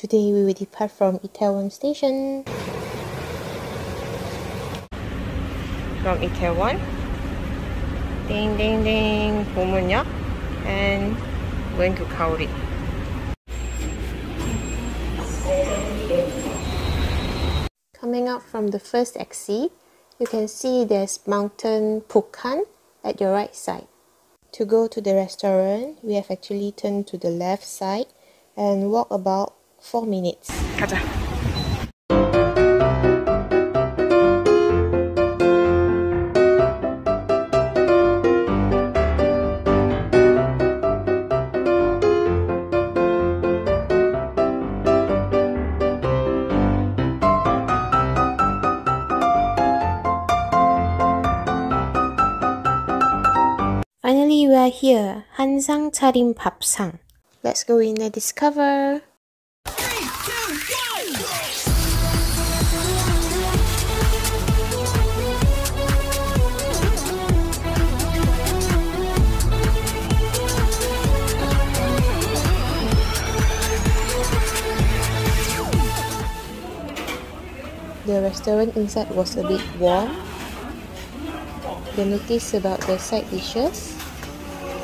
Today we will depart from Itaewon Station. From Itaewon. Ding ding ding. Bomun역. And going to Kaori. Coming out from the first exit, you can see there's mountain Bukhan at your right side. To go to the restaurant, we have actually turned to the left side and walk about 4 minutes. 가자. Finally, we are here. 한상 차림 밥상. Let's go in and discover. The restaurant inside was a bit warm. The notice about the side dishes.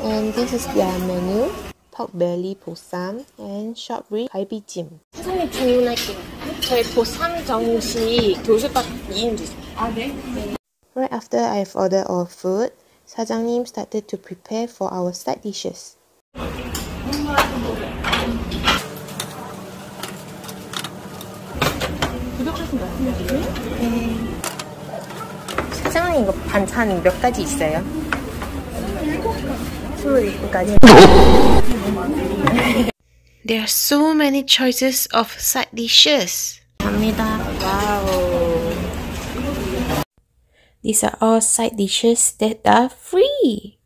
And this is their menu. pork belly 보쌈 and short rib 갈비찜. 사장님 주문할게요. 저희 보쌈 정식 교수밥 2인 주세요. 아, 네? Right after I've ordered our food, 사장님 started to prepare for our side dishes. 구독하신 말씀해 주세요. 네. 사장님 이거 반찬 몇 가지 있어요? 27가지. There are so many choices of side dishes. 갑니다. 와우. These are all side dishes that are free.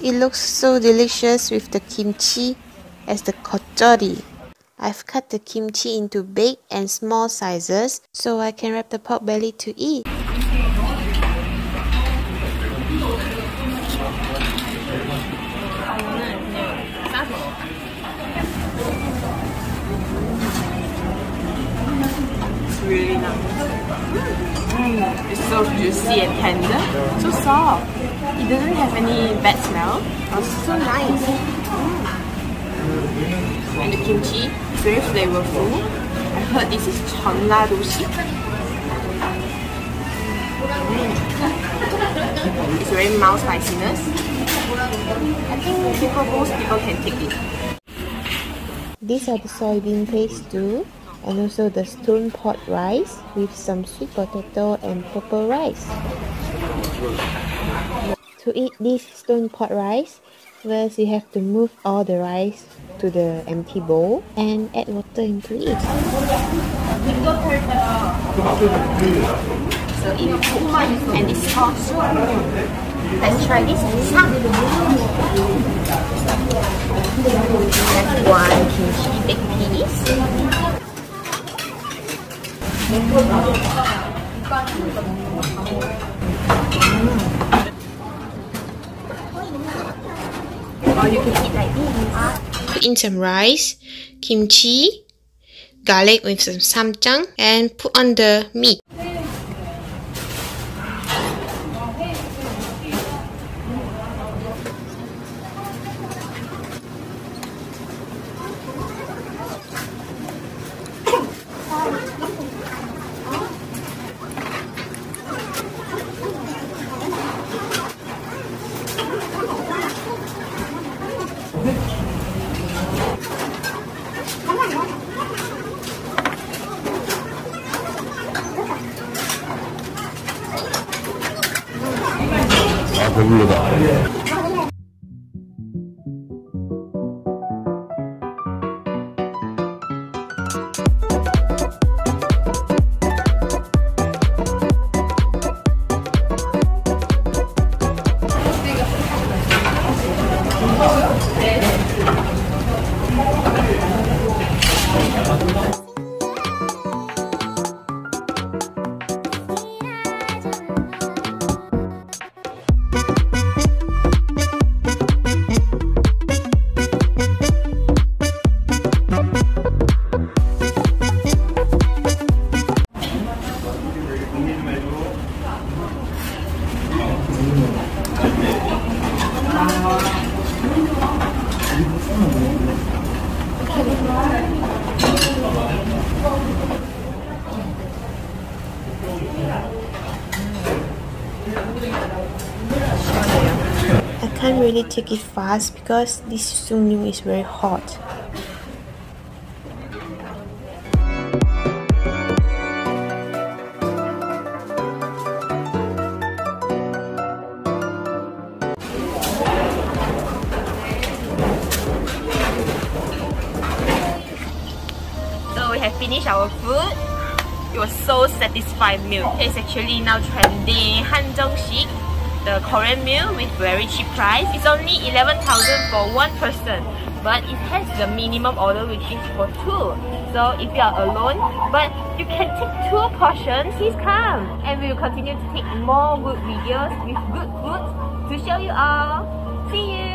It looks so delicious with the kimchi as the kochori. I've cut the kimchi into big and small sizes so I can wrap the pork belly to eat. It's so juicy and tender. So soft. It doesn't have any bad smell. It's so nice. Mm. And the kimchi, very flavorful. I heard this is chonla doushi. Mm. It's very mild spiciness. I think people, most people can take it. These are the soybean paste too and also the stone pot rice with some sweet potato and purple rice. To eat this stone pot rice, first you have to move all the rice to the empty bowl and add water into it. So in and this sauce. Let's try this. That's one kimchi baked piece. Or you can eat like this. Put in some rice, kimchi, garlic with some ssamjang, and put on the meat. 올라가 really take it fast because this sungnyung is very hot. So we have finished our food. It was so satisfying meal. It's actually now trending Hanjongshik, the Korean meal with very cheap price. It's only 11,000 for one person, but it has the minimum order which is for two. So if you are alone, but you can take two portions, please come. And we will continue to take more good videos with good food to show you all. See you!